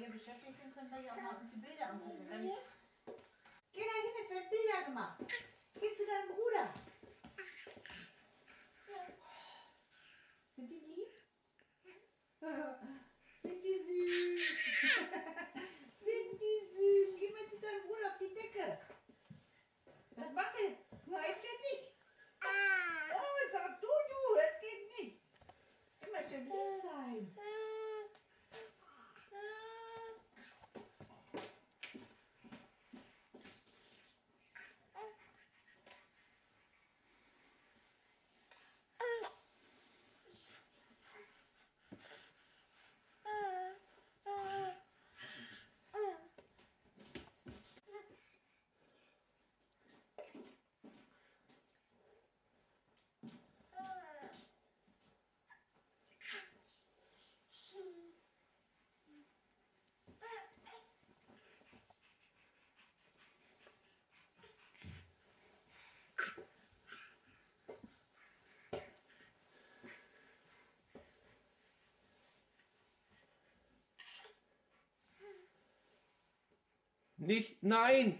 hier beschäftigt sind, können wir ja auch mal uns die Bilder angucken. Geh da hin, es werden Bilder gemacht. Geh zu deinem Bruder. Sind die lieb? Sind die süß? Sind die süß? Geh mal zu deinem Bruder auf die Decke. Was macht er? Läuft er nicht? Oh, sag du, du, das geht nicht. Immer schön lieb sein. Nicht, nein!